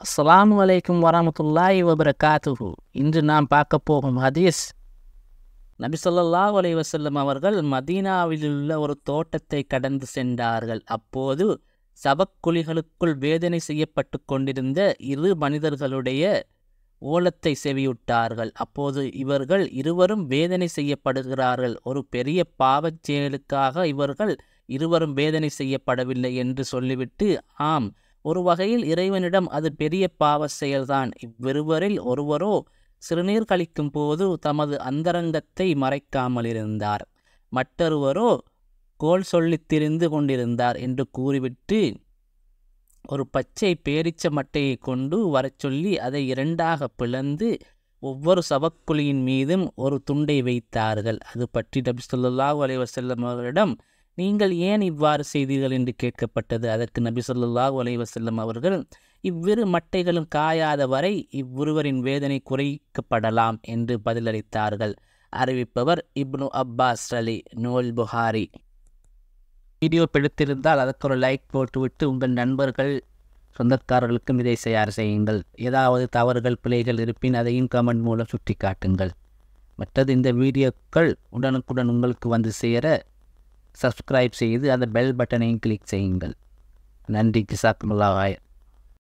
அஸ்லாம் வலைக்கும் வரமத்துல்லாய் வபரகாத்துஹு இன்று நாம் பார்க்க போகும் ஹதீஸ் நபி சொல்லல்லா அலை வசல்லம் அவர்கள் மதீனாவில் உள்ள ஒரு தோட்டத்தை கடந்து சென்றார்கள். அப்போது சபக்குழிகளுக்குள் வேதனை செய்யப்பட்டு கொண்டிருந்த இரு மனிதர்களுடைய ஓலத்தை செவியுட்டார்கள். அப்போது இவர்கள் இருவரும் வேதனை செய்யப்படுகிறார்கள். ஒரு பெரிய பாவச் செயலுக்காக இவர்கள் இருவரும் வேதனை செய்யப்படவில்லை என்று சொல்லிவிட்டு ஆம் ஒரு வகையில் இறைவனிடம் அது பெரிய பாவ செயல்தான். இவ்விருவரில் ஒருவரோ சிறுநீர் கழிக்கும் போது தமது அந்தரங்கத்தை மறைக்காமல் இருந்தார். மற்றொருவரோ கோல் சொல்லித் திரிந்து கொண்டிருந்தார் என்று கூறிவிட்டு ஒரு பச்சை பேரிச்ச மட்டையை கொண்டு வரச் சொல்லி அதை இரண்டாக பிளந்து ஒவ்வொரு சவக்குழியின் மீதும் ஒரு துண்டை வைத்தார்கள். அது பற்றி நபி ஸல்லல்லாஹு அலைவசல்லம் அவர்களிடம் நீங்கள் ஏன் இவ்வாறு செய்தீர்கள் என்று கேட்கப்பட்டது. அதற்கு நபி ஸல்லல்லாஹு செல்லும் வஸல்லம் அவர்கள் இவ்விரு மட்டைகளும் காயாத வரை இவ்விருவரின் வேதனை குறைக்கப்படலாம் என்று பதிலளித்தார்கள். அறிவிப்பவர் இப்னு அப்பாஸ் அலி நூல் புகாரி. வீடியோ பிடித்திருந்தால் அதற்கு ஒரு லைக் போட்டுவிட்டு உங்கள் நண்பர்கள் சொந்தக்காரர்களுக்கும் இதை ஷேர் செய்யுங்கள். ஏதாவது தவறுகள் பிழைகள் இருப்பின் அதையும் கமெண்ட் மூலம் சுட்டி காட்டுங்கள் மற்றது இந்த வீடியோக்கள் உடனுக்குடன் உங்களுக்கு வந்து சேர சப்ஸ்கிரைப் செய்து அந்த பெல் பட்டனையும் கிளிக் செய்யுங்கள். நன்றி. கிசாக்குமுல்லாஹாய்